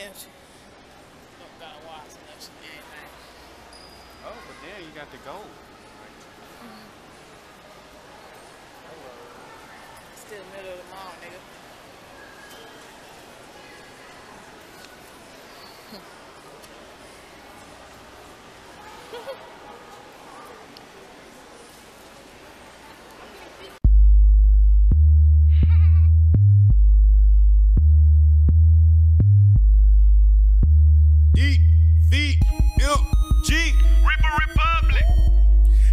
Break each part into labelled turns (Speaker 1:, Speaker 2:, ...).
Speaker 1: inch. Don't got a wise inch and anything.
Speaker 2: Oh, but then you got the gold.
Speaker 1: Still middle of the mall, nigga.
Speaker 3: D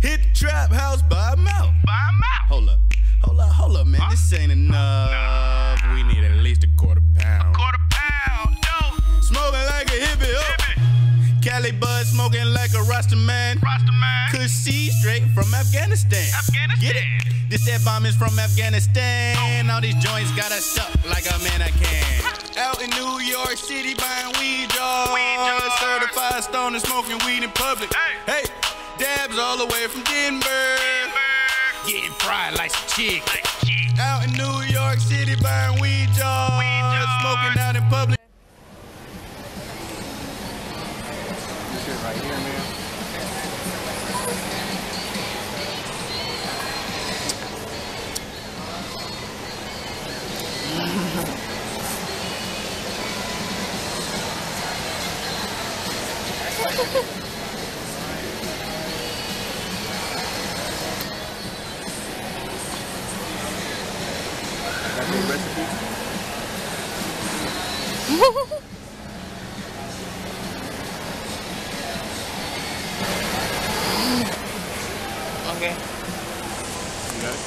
Speaker 3: hit the trap house by a mouth.
Speaker 4: Buy out.
Speaker 3: Hold up, hold up, hold up, man. This ain't enough. We need at least a quarter pound.
Speaker 4: Quarter pound. Dope.
Speaker 3: Smoking like a hippie, oh. Cali bud smoking like a Rasta man.
Speaker 4: Rasta man.
Speaker 3: Cause she straight from Afghanistan.
Speaker 4: Afghanistan.
Speaker 3: Get it? This that bomb is from Afghanistan. Oh. All these joints got us stuck like a mannequin. Out in New York City buying weed jars.
Speaker 4: Weed jars.
Speaker 3: Certified stoner smoking weed in public.
Speaker 4: Hey.
Speaker 3: hey, dabs all the way from Denver. Getting fried like some chicken. Out in New York City buying weed jars.
Speaker 4: Weed jars.
Speaker 3: Smoking out in public.
Speaker 1: Okay.
Speaker 2: You got it?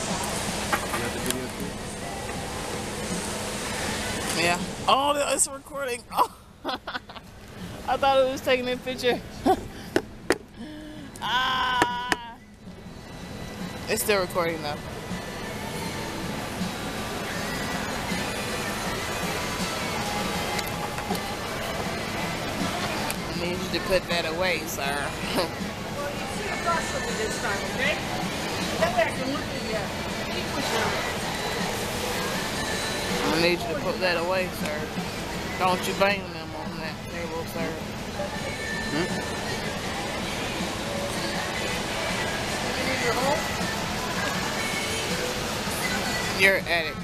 Speaker 2: You got the video too?
Speaker 1: Yeah. Oh, it's recording. Oh. I thought it was taking a picture. ah. It's still recording though. Need you to put that away, sir. Well, you should have brought something this time, okay? That way I need you to put that away, sir. Don't you bang them on that table, sir. Hmm? You're an addict.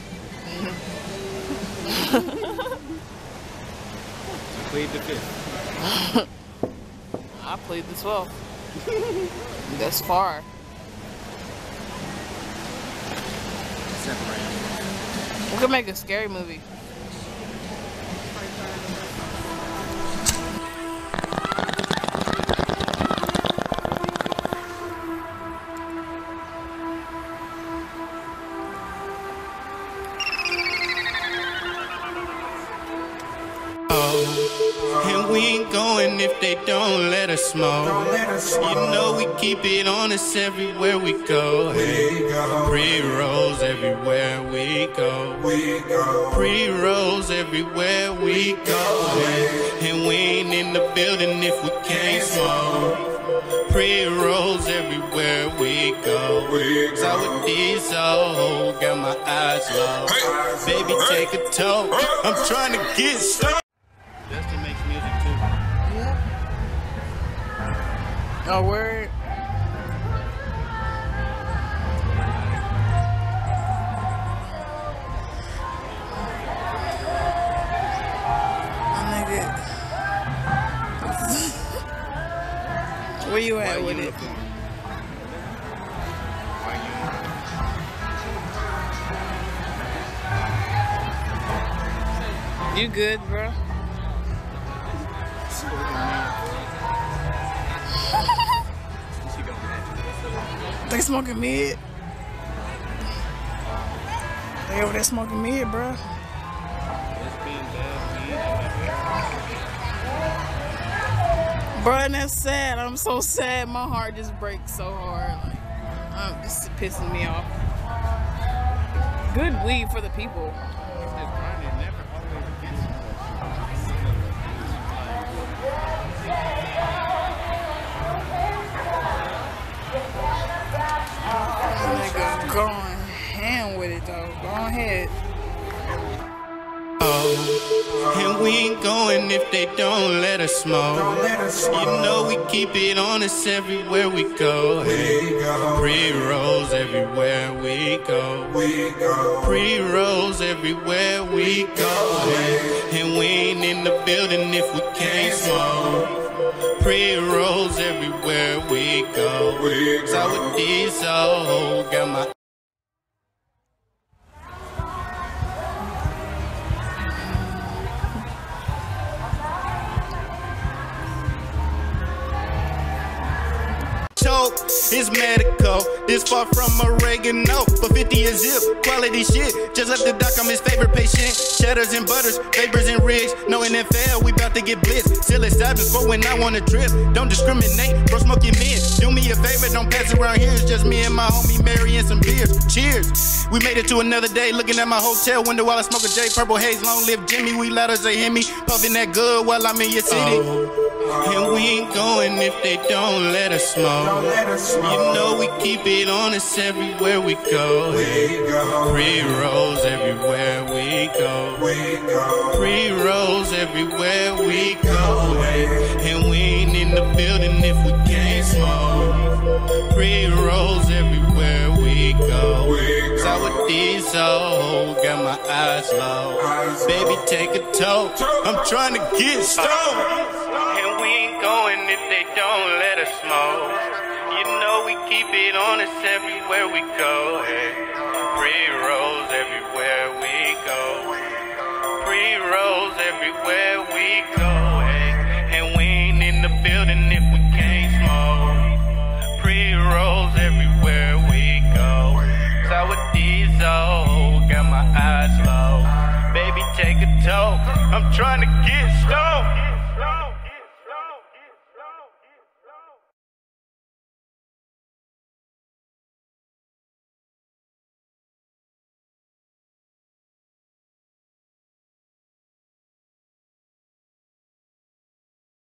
Speaker 2: Plead the fifth.
Speaker 1: I played this well. That's far. We could make a scary movie.
Speaker 3: And we ain't going if they don't let us smoke. You know we keep it on us everywhere we go. Pre rolls everywhere we go. Pre rolls everywhere we go. And we ain't in the building if we can't smoke. Pre rolls everywhere we go. So with these old, got my eyes low. Baby, take a toke. I'm trying to get started.
Speaker 1: Oh, word. Where you at with it? You good, bro? They smoking mid. They over there smoking mid, bro. Bro, and that's sad. I'm so sad. My heart just breaks so hard. Like, um, this is pissing me off. Good weed for the people. Going ham with it though. Go ahead.
Speaker 3: Oh, And we ain't going if they don't let us smoke. Let us smoke. You know we keep it on us everywhere we go. Pre rolls everywhere we go. We go. Pre rolls everywhere we go. And we ain't in the building if we can't smoke. Pre rolls everywhere we go. Sour diesel oh, got my It's medical. This far from oregano. But 50 a zip. Quality shit. Just left the doc. I'm his favorite patient. Cheddars and butters. Favors and rigs. No NFL. We about to get blitzed. Still established for when I want to drip. Don't discriminate. Bro, smoking men. Do me a favor. Don't pass around here. It's just me and my homie Mary and some beers. Cheers. We made it to another day. Looking at my hotel window while I smoke a J. Purple haze. Long live Jimmy. We letters they hit me. Puffing that good while I'm in your city. Oh. And we ain't going if they don't let us smoke. You know we keep it on us everywhere we go. Pre rolls everywhere we go. Pre rolls everywhere we go. And we ain't in the building if we can't smoke. Pre rolls everywhere we go. Sour diesel, got my eyes low. Baby, take a toke. I'm trying to get stoned. Let smoke. You know we keep it on us everywhere we go. Hey. Pre rolls everywhere we go. Pre rolls everywhere we go. And we ain't in the building if we can't smoke. Pre rolls everywhere we go. Sour diesel, got my eyes low. Baby, take a toke. I'm trying to get stoned.